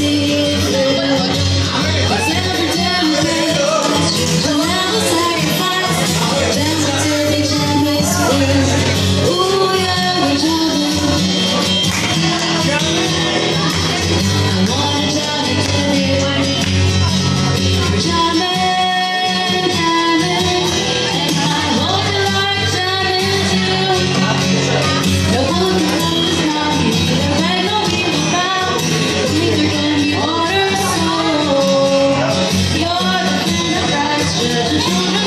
Thank you. 也只想要